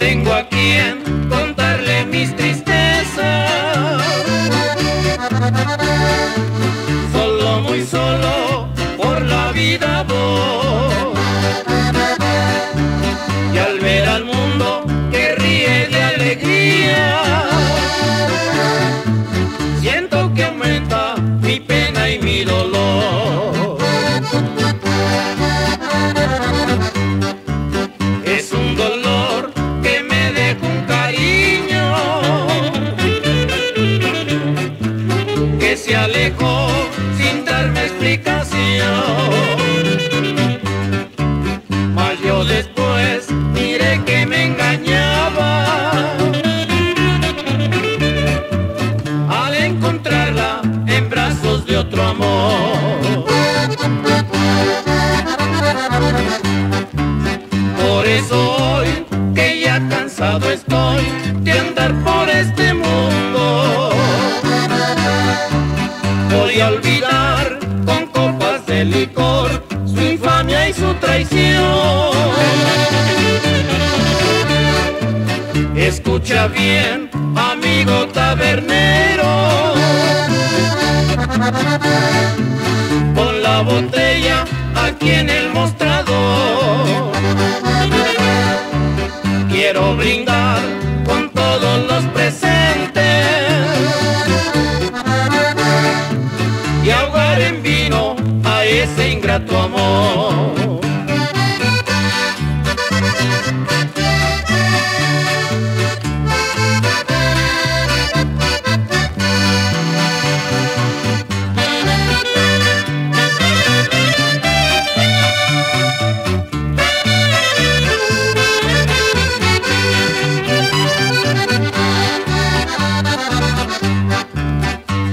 tengo a quien contarle mis tristezas. Sin darme explicación. Mas yo después miré que me engañaba al encontrarla en brazos de otro amor. Por eso hoy que ya cansado estoy de andar por este mundo, a olvidar con copas de licor su infamia y su traición. Escucha bien, amigo tabernero, pon la botella aquí en ese ingrato amor.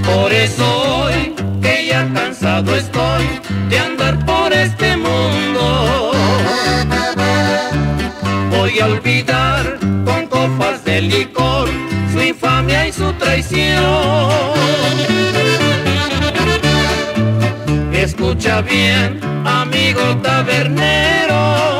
Por eso hoy que ya cansado estoy de andar por este mundo, voy a olvidar con copas de licor su infamia y su traición. Escucha bien, amigo tabernero.